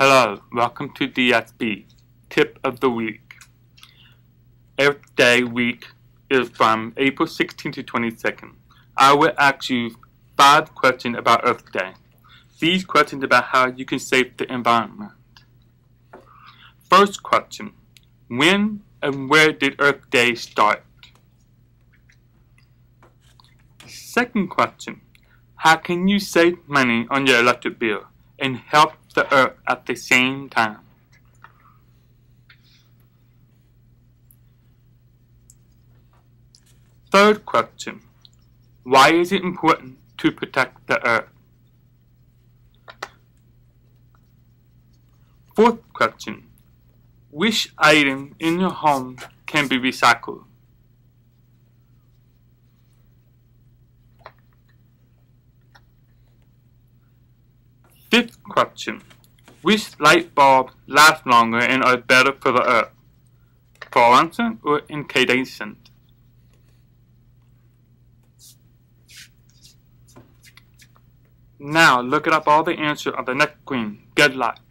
Hello, welcome to DSB. Tip of the week. Earth Day week is from April 16 to 22nd. I will ask you five questions about Earth Day. These questions about how you can save the environment. First question. When and where did Earth Day start? Second question. How can you save money on your electric bill and help the earth at the same time? Third question. Why is it important to protect the earth? Fourth question. Which item in your home can be recycled? Fifth question. Which light bulb lasts longer and are better for the earth? Fluorescent or incandescent? Now look it up all the answers on the next screen. Good luck.